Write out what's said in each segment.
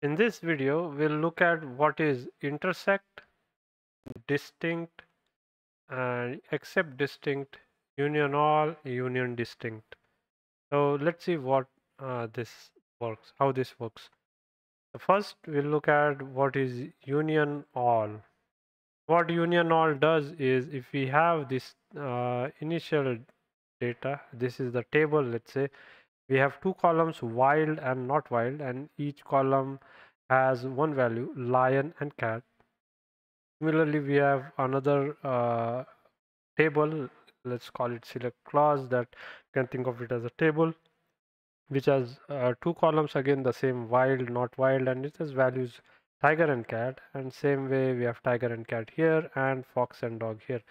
In this video, we'll look at what is intersect, distinct, and except distinct, union all, union distinct. So let's see what uh, this works, how this works. First, we'll look at what is union all. What union all does is if we have this uh, initial data, this is the table, let's say, we have two columns wild and not wild and each column has one value lion and cat. Similarly we have another uh, table let's call it select clause that can think of it as a table which has uh, two columns again the same wild not wild and it has values tiger and cat and same way we have tiger and cat here and fox and dog here.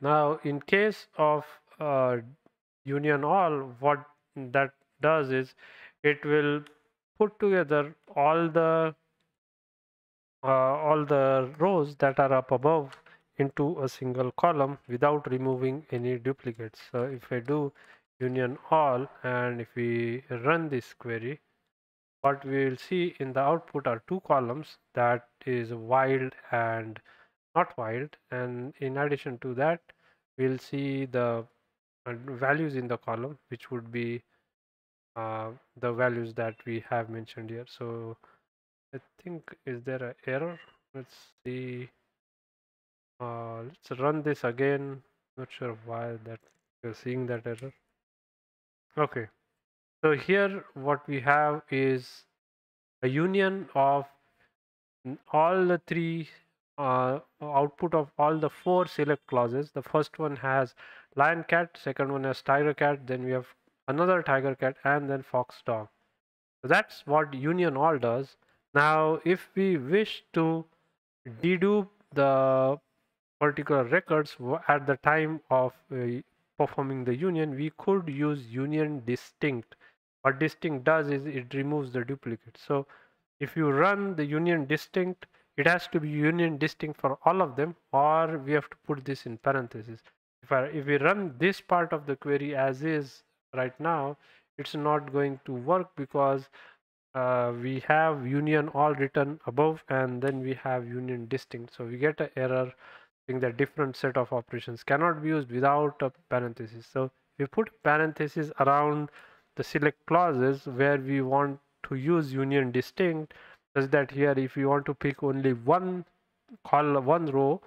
Now in case of uh, union all what that does is it will put together all the uh, all the rows that are up above into a single column without removing any duplicates. So if I do union all and if we run this query what we will see in the output are two columns that is wild and not wild. And in addition to that we'll see the values in the column which would be uh, the values that we have mentioned here. So I think is there an error? Let's see. Uh, let's run this again. Not sure why that you're seeing that error. Okay. So here what we have is a union of all the three uh, output of all the four select clauses. The first one has lion cat, second one has tiger cat, then we have another tiger cat, and then fox dog. So that's what union all does. Now, if we wish to dedupe the particular records at the time of uh, performing the union, we could use union distinct. What distinct does is it removes the duplicate. So if you run the union distinct, it has to be union distinct for all of them or we have to put this in parentheses. If I, if we run this part of the query as is right now it's not going to work because uh, we have union all written above and then we have union distinct. So we get an error saying that different set of operations cannot be used without a parenthesis. So we put parentheses around the select clauses where we want to use union distinct that here if you want to pick only one call one row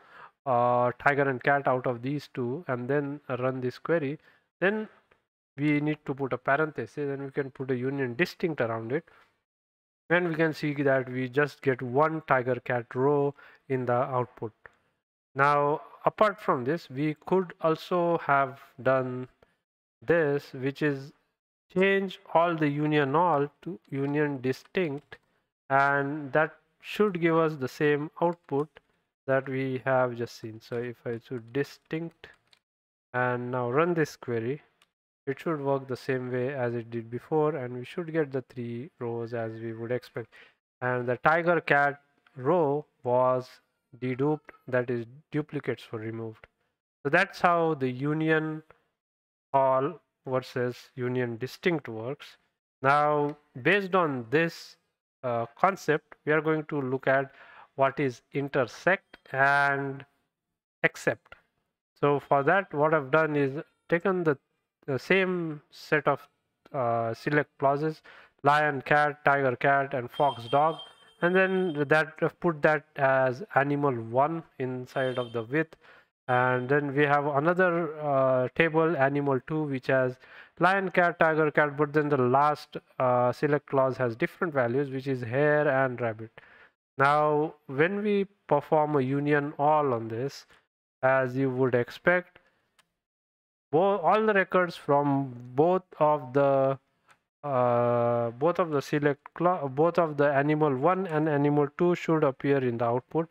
uh, tiger and cat out of these two and then run this query then we need to put a parenthesis and we can put a union distinct around it. And we can see that we just get one tiger cat row in the output. Now apart from this we could also have done this which is change all the union all to union distinct and that should give us the same output that we have just seen. So if I should distinct and now run this query it should work the same way as it did before and we should get the three rows as we would expect. And the tiger cat row was deduped that is duplicates were removed. So that's how the union all versus union distinct works. Now based on this uh, concept, we are going to look at what is intersect and except. So for that, what I've done is taken the, the same set of uh, select clauses, lion, cat, tiger, cat, and fox, dog, and then that uh, put that as animal one inside of the with and then we have another uh, table animal 2 which has lion cat tiger cat but then the last uh, select clause has different values which is hare and rabbit. Now when we perform a union all on this as you would expect all the records from both of the uh, both of the select both of the animal 1 and animal 2 should appear in the output.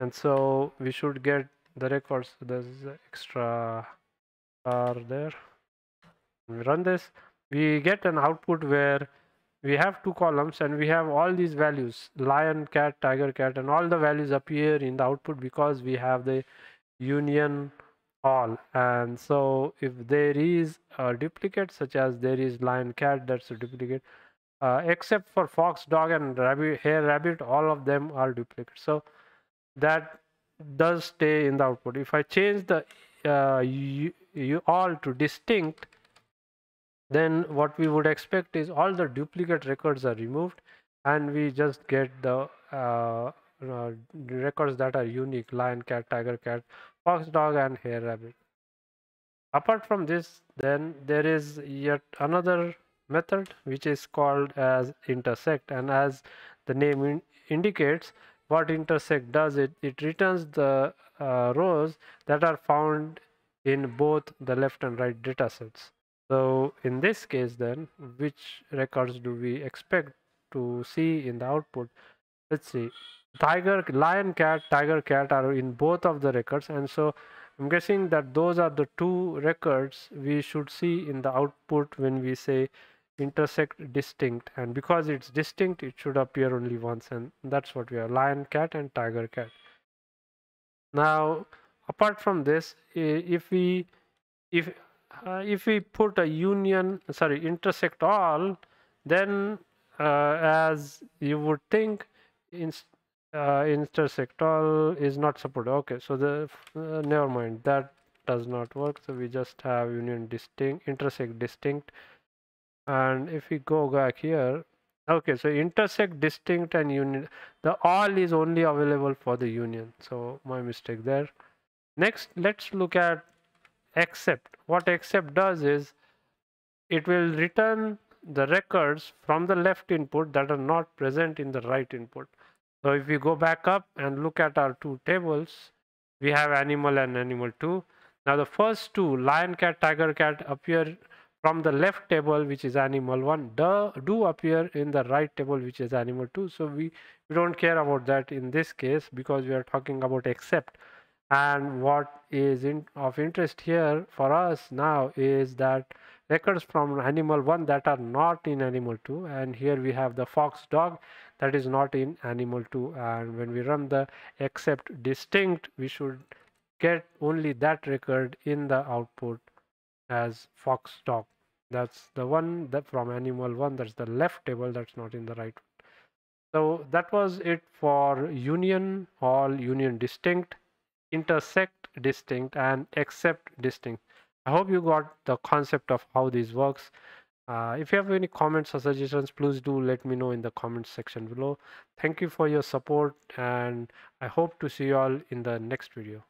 And so we should get the records there's extra are there. We run this. We get an output where we have two columns and we have all these values lion cat tiger cat and all the values appear in the output because we have the union all. And so if there is a duplicate such as there is lion cat that's a duplicate uh, except for fox dog and rabbit hare rabbit all of them are duplicates. So that does stay in the output. If i change the uh, you, all to distinct then what we would expect is all the duplicate records are removed and we just get the uh, uh, records that are unique lion cat tiger cat fox dog and hare rabbit. Apart from this then there is yet another method which is called as intersect. And as the name in indicates what intersect does it it returns the uh, rows that are found in both the left and right data sets. So in this case then which records do we expect to see in the output? Let's see. Tiger lion cat tiger cat are in both of the records and so i'm guessing that those are the two records we should see in the output when we say intersect distinct and because it's distinct it should appear only once and that's what we have lion cat and tiger cat. Now apart from this if we if uh, if we put a union sorry intersect all then uh, as you would think in uh, intersect all is not supported. Okay so the uh, never mind. That does not work. So we just have union distinct intersect distinct and if we go back here okay so intersect distinct and union the all is only available for the union. So my mistake there. Next let's look at except what except does is it will return the records from the left input that are not present in the right input. So if we go back up and look at our two tables we have animal and animal 2 now the first two lion cat tiger cat appear from the left table which is animal 1 do, appear in the right table which is animal 2 so we, we don't care about that in this case because we are talking about except. And what is in, of interest here for us now is that records from animal 1 that are not in animal 2 and here we have the fox dog that is not in animal 2 and when we run the except distinct we should get only that record in the output as fox dog. That's the one that from animal 1 that's the left table that's not in the right one. so that was it for union all union distinct intersect distinct and except distinct. I hope you got the concept of how this works. Uh, if you have any comments or suggestions please do let me know in the comments section below. Thank you for your support and i hope to see you all in the next video